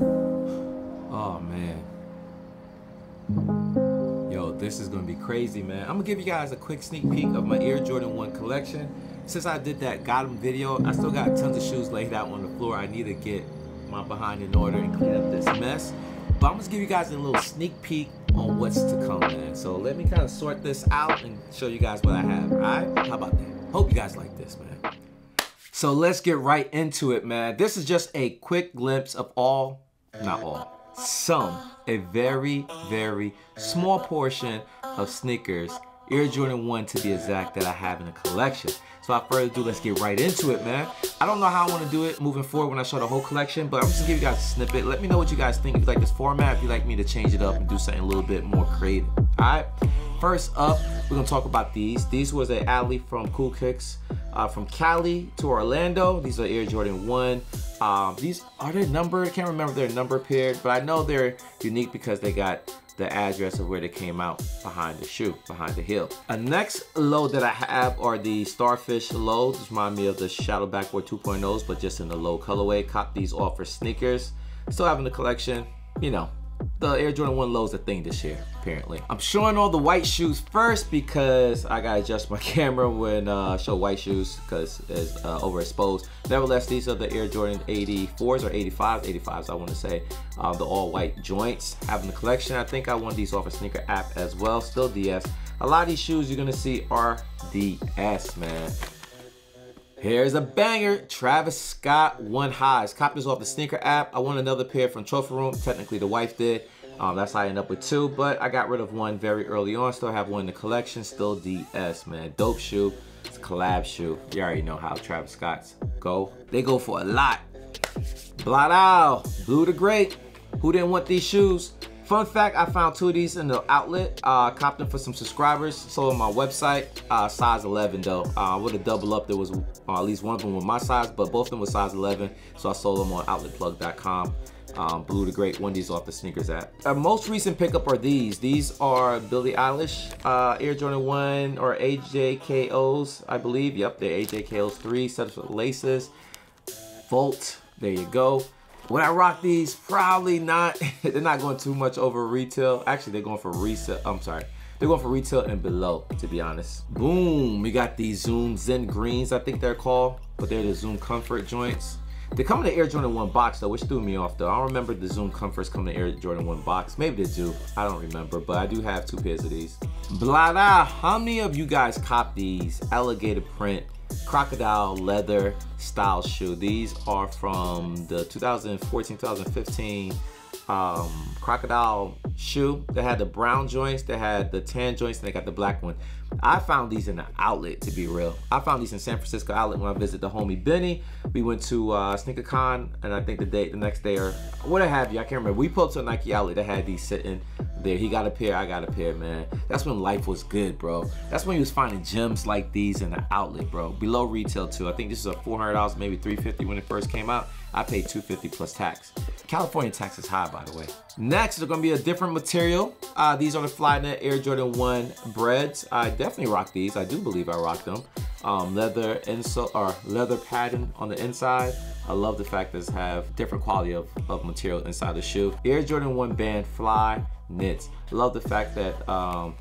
Oh man. Yo, this is gonna be crazy, man. I'm gonna give you guys a quick sneak peek of my Air Jordan 1 collection. Since I did that got 'em video, I still got tons of shoes laid out on the floor. I need to get my behind in order and clean up this mess. But I'm gonna give you guys a little sneak peek on what's to come, man. So let me kind of sort this out and show you guys what I have. All right? How about that? Hope you guys like this, man. So let's get right into it, man. This is just a quick glimpse of all, not all, some, a very, very small portion of sneakers, Air Jordan 1 to be exact, that I have in the collection. So without further ado, let's get right into it, man. I don't know how I want to do it moving forward when I show the whole collection, but I'm just gonna give you guys a snippet. Let me know what you guys think. If you like this format, if you like me to change it up and do something a little bit more creative. All right. First up, we're gonna talk about these. These was an alley from Cool Kicks, uh, from Cali to Orlando. These are Air Jordan 1. Um, these are they number. I can't remember their number paired, but I know they're unique because they got the address of where they came out behind the shoe, behind the heel. A next low that I have are the Starfish lows. This remind me of the Shadow Backboard 2.0s, but just in the low colorway. Cop these off for sneakers. Still having the collection, you know, the Air Jordan 1 Low's a thing this year, apparently. I'm showing all the white shoes first because I gotta adjust my camera when uh, show white shoes because it's uh, overexposed. Nevertheless, these are the Air Jordan 84s or 85s, 85s I wanna say. Uh, the all white joints having the collection. I think I want these off a sneaker app as well, still DS. A lot of these shoes you're gonna see are DS, man. Here's a banger, Travis Scott One Highs. Cop this off the sneaker app. I won another pair from Trophy Room. Technically the wife did. Um, that's how I end up with two, but I got rid of one very early on. Still have one in the collection, still DS, man. Dope shoe, it's a collab shoe. You already know how Travis Scott's go. They go for a lot. Blot out, Blue the Great. Who didn't want these shoes? Fun fact, I found two of these in the outlet. Uh, copped them for some subscribers. Sold on my website. Uh, size 11 though. Uh, would have double up, there was uh, at least one of them with my size, but both of them were size 11. So I sold them on outletplug.com. Um, the Great, one these off the sneakers app. Our most recent pickup are these. These are Billie Eilish uh, Air Jordan 1 or AJKOs, I believe. Yep, they're AJKOs 3, set of laces. Volt, there you go. When I rock these, probably not. they're not going too much over retail. Actually, they're going for resale. I'm sorry. They're going for retail and below, to be honest. Boom, we got these Zoom Zen Greens, I think they're called, but they're the Zoom Comfort joints. They come in the Air Jordan 1 box though, which threw me off though. I don't remember the Zoom Comforts come in the Air Jordan 1 box. Maybe they do, I don't remember, but I do have two pairs of these. Blah, blah, how many of you guys cop these alligator print crocodile leather style shoe. These are from the 2014-2015 um, crocodile shoe. They had the brown joints, they had the tan joints, and they got the black one. I found these in the outlet, to be real. I found these in San Francisco outlet when I visited the homie Benny. We went to uh, SneakerCon, and I think the day, the next day or what have you, I can't remember. We pulled to a Nike outlet that had these sitting there. He got a pair, I got a pair, man. That's when life was good, bro. That's when he was finding gems like these in the outlet, bro. Below retail too. I think this is a $400, maybe 350 when it first came out. I paid 250 plus tax. California tax is high, by the way. Next, they're gonna be a different material. Uh, these are the Flyknit Air Jordan 1 breads. I definitely rock these. I do believe I rock them. Um, leather insole or leather pattern on the inside. I love the fact that this have different quality of, of material inside the shoe. Air Jordan 1 band fly knits. Love the fact that um,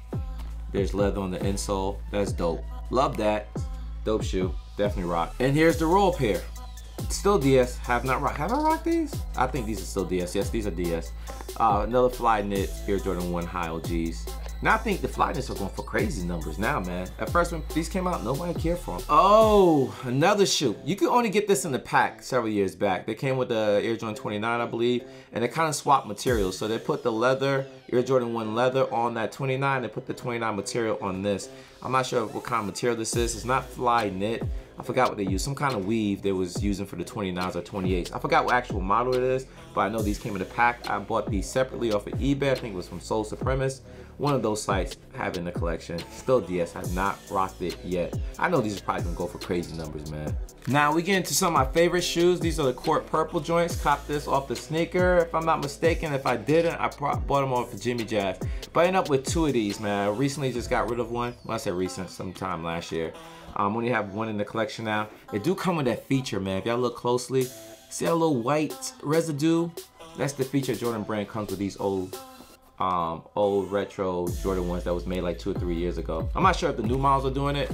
there's leather on the insole. That's dope. Love that. Dope shoe. Definitely rock. And here's the roll pair. Still DS. Have not rock. Have I rocked these? I think these are still DS. Yes, these are DS. Uh, another Flyknit Air Jordan 1 high OGs. Now I think the Flyknits are going for crazy numbers now, man. At first when these came out, nobody cared for them. Oh, another shoe. You could only get this in the pack several years back. They came with the Air Jordan 29, I believe, and they kind of swapped materials. So they put the leather, Air Jordan 1 leather on that 29, they put the 29 material on this. I'm not sure what kind of material this is. It's not Flyknit. I forgot what they used. Some kind of weave they was using for the 29s or 28s. I forgot what actual model it is, but I know these came in a pack. I bought these separately off of eBay. I think it was from Soul Supremacist. One of those sites having the collection. Still DS, have not rocked it yet. I know these are probably gonna go for crazy numbers, man. Now we get into some of my favorite shoes. These are the Court Purple joints. Cop this off the sneaker. If I'm not mistaken, if I didn't, I bought them off of Jimmy Jazz. But I ended up with two of these, man. I recently just got rid of one. Well, I said recent, sometime last year. Um, only have one in the collection now. They do come with that feature, man. If y'all look closely, see that little white residue? That's the feature Jordan brand comes with these old um, old retro Jordan ones that was made like two or three years ago. I'm not sure if the new models are doing it,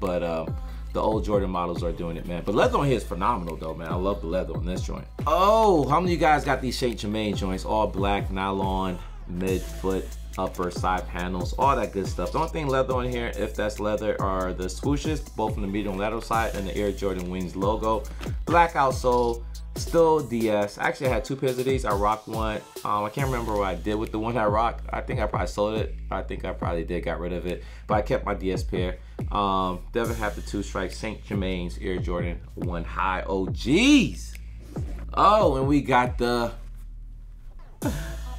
but um, the old Jordan models are doing it, man. But leather on here is phenomenal though, man. I love the leather on this joint. Oh, how many of you guys got these Saint Germain joints? All black, nylon, mid-foot, upper side panels, all that good stuff. The only thing leather on here, if that's leather, are the swooshes, both on the medium lateral side and the Air Jordan Wings logo. Black outsole, still DS. I Actually, had two pairs of these. I rocked one. Um, I can't remember what I did with the one I rocked. I think I probably sold it. I think I probably did, got rid of it. But I kept my DS pair. Um, Devin have the two strike St. Germain's Air Jordan 1 High Oh, OGs. Oh, and we got the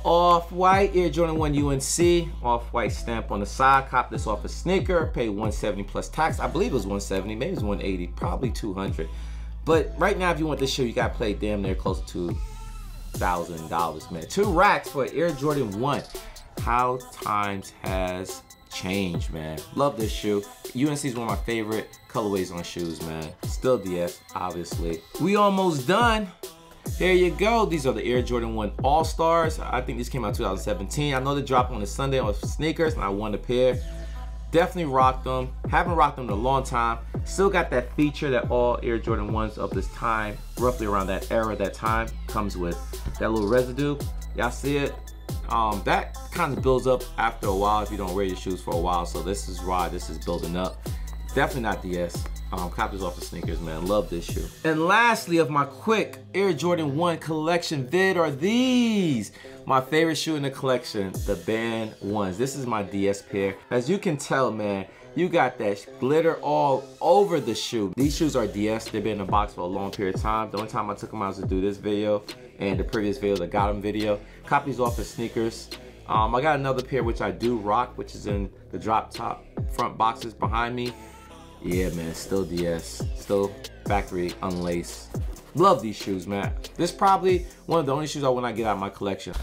off-white Air Jordan 1 UNC, off-white stamp on the side. Cop this off a sneaker, paid 170 plus tax. I believe it was 170, maybe it was 180, probably 200. But right now, if you want this shoe, you gotta play damn near close to thousand dollars, man. Two racks for Air Jordan 1. How times has changed, man. Love this shoe. UNC is one of my favorite colorways on shoes, man. Still DS, obviously. We almost done. There you go. These are the Air Jordan 1 All-Stars. I think these came out 2017. I know they dropped on a Sunday on sneakers and I won a pair. Definitely rocked them. Haven't rocked them in a long time. Still got that feature that all Air Jordan 1s of this time, roughly around that era, that time, comes with. That little residue. Y'all see it? Um, that kind of builds up after a while if you don't wear your shoes for a while. So this is why this is building up. Definitely not DS. Um, copies off the sneakers, man. Love this shoe. And lastly, of my quick Air Jordan 1 collection vid are these. My favorite shoe in the collection, the Banned 1s. This is my DS pair. As you can tell, man, you got that glitter all over the shoe. These shoes are DS. They've been in the box for a long period of time. The only time I took them out was to do this video and the previous video, the Got them video. Copies off the sneakers. Um, I got another pair which I do rock, which is in the drop top front boxes behind me. Yeah, man, still DS, still factory unlaced. Love these shoes, man. This probably one of the only shoes I want to get out of my collection.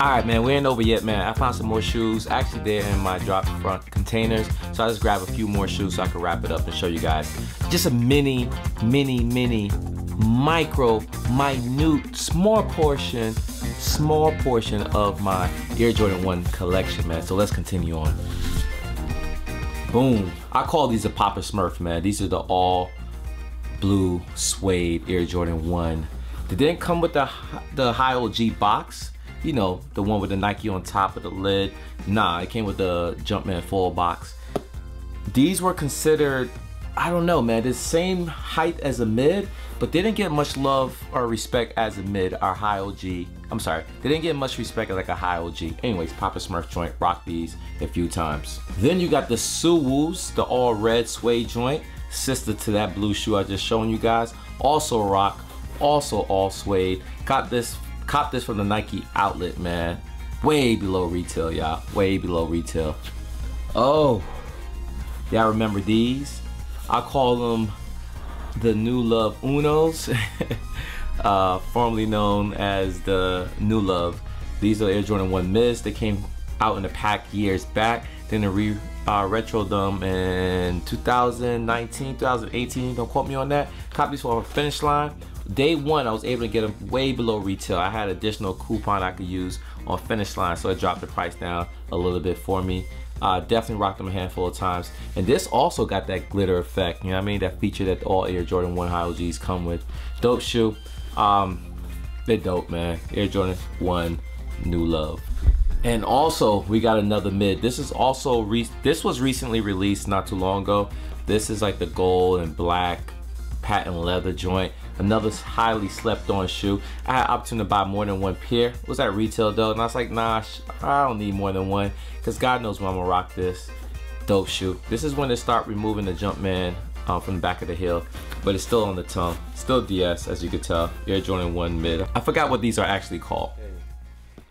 All right, man, we ain't over yet, man. I found some more shoes. Actually, they're in my drop front containers. So I just grab a few more shoes so I can wrap it up and show you guys. Just a mini, mini, mini, micro, minute, small portion, small portion of my Air Jordan 1 collection, man. So let's continue on. Boom. I call these a Papa Smurf, man. These are the all blue suede Air Jordan 1. They didn't come with the, the high OG box. You know, the one with the Nike on top of the lid. Nah, it came with the Jumpman full box. These were considered, I don't know, man, the same height as a mid, but they didn't get much love or respect as a mid or high OG. I'm sorry, they didn't get much respect as like a high OG. Anyways, Papa Smurf joint, rock these a few times. Then you got the Suwoos, the all red suede joint, sister to that blue shoe I just shown you guys. Also rock, also all suede. Got this, cop this from the Nike outlet, man. Way below retail, y'all. Way below retail. Oh, y'all remember these? I call them the New Love Unos, uh, formerly known as the New Love. These are Air Jordan 1 Mids. They came out in the pack years back. Then they re uh, retro them in 2019, 2018. Don't quote me on that. Copies for finish line. Day one, I was able to get them way below retail. I had additional coupon I could use on finish line, so it dropped the price down a little bit for me. Uh, definitely rocked them a handful of times. And this also got that glitter effect, you know what I mean? That feature that all Air Jordan 1 High OGs come with. Dope shoe. Um, they're dope, man. Air Jordan 1 New Love. And also, we got another mid. This is also, this was recently released not too long ago. This is like the gold and black patent leather joint. Another highly slept on shoe. I had opportunity to buy more than one pair. It was at retail though, and I was like, nah, I don't need more than one, because God knows when I'm gonna rock this. Dope shoe. This is when they start removing the Jumpman um, from the back of the heel, but it's still on the tongue. Still DS, as you could tell. Air Jordan 1 mid. I forgot what these are actually called.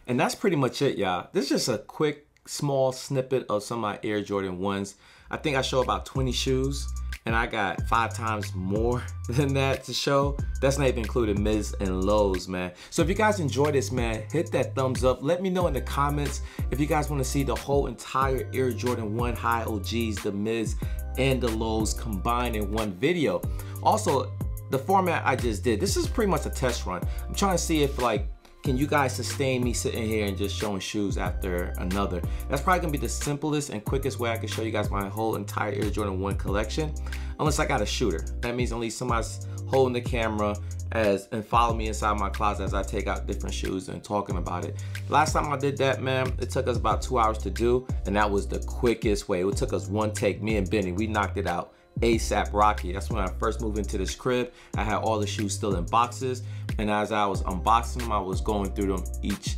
And that's pretty much it, y'all. This is just a quick, small snippet of some of my Air Jordan 1s. I think I show about 20 shoes and I got five times more than that to show. That's not even including mids and lows, man. So if you guys enjoy this, man, hit that thumbs up. Let me know in the comments if you guys want to see the whole entire Air Jordan 1 high OGs, the mids and the lows combined in one video. Also, the format I just did, this is pretty much a test run. I'm trying to see if like can you guys sustain me sitting here and just showing shoes after another? That's probably gonna be the simplest and quickest way I can show you guys my whole entire Air Jordan 1 collection, unless I got a shooter. That means at least somebody's holding the camera as and follow me inside my closet as I take out different shoes and talking about it. Last time I did that, man, it took us about two hours to do, and that was the quickest way. It took us one take, me and Benny, we knocked it out ASAP Rocky. That's when I first moved into this crib. I had all the shoes still in boxes, and as I was unboxing them, I was going through them each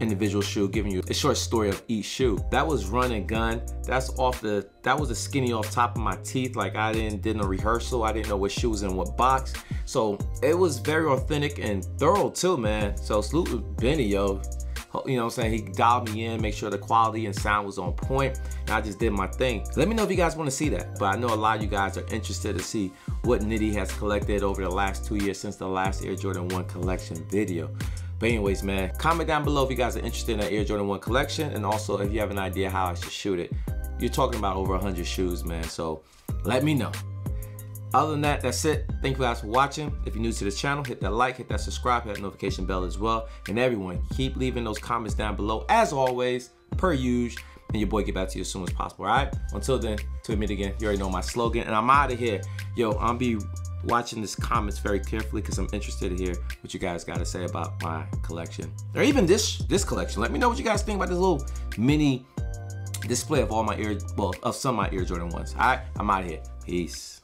individual shoe, giving you a short story of each shoe. That was run and gun. That's off the, that was a skinny off top of my teeth. Like I didn't, did no rehearsal. I didn't know what shoe was in what box. So it was very authentic and thorough too, man. So salute Benny, yo. You know what I'm saying? He dialed me in, make sure the quality and sound was on point. and I just did my thing. Let me know if you guys want to see that. But I know a lot of you guys are interested to see what Nitty has collected over the last two years since the last Air Jordan 1 collection video. But anyways, man, comment down below if you guys are interested in that Air Jordan 1 collection and also if you have an idea how I should shoot it. You're talking about over 100 shoes, man, so let me know. Other than that, that's it. Thank you guys for watching. If you're new to this channel, hit that like, hit that subscribe, hit that notification bell as well. And everyone, keep leaving those comments down below. As always, per usual, and your boy get back to you as soon as possible, all right? Until then, to meet again, you already know my slogan, and I'm out of here. Yo, I'll be watching this comments very carefully because I'm interested to hear what you guys got to say about my collection or even this this collection. Let me know what you guys think about this little mini display of all my ear, well, of some of my Air Jordan ones. All right, I'm out of here. Peace.